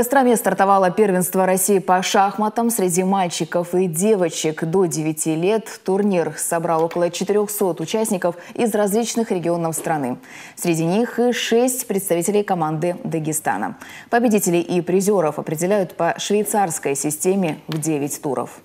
Костроме стартовало первенство России по шахматам среди мальчиков и девочек до 9 лет. Турнир собрал около 400 участников из различных регионов страны. Среди них и 6 представителей команды Дагестана. Победителей и призеров определяют по швейцарской системе в 9 туров.